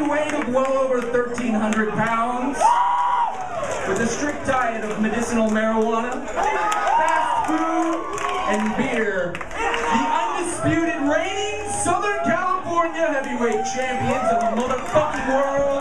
combined weight of well over 1,300 pounds, with a strict diet of medicinal marijuana, fast food, and beer, the undisputed reigning Southern California heavyweight champions of the motherfucking world,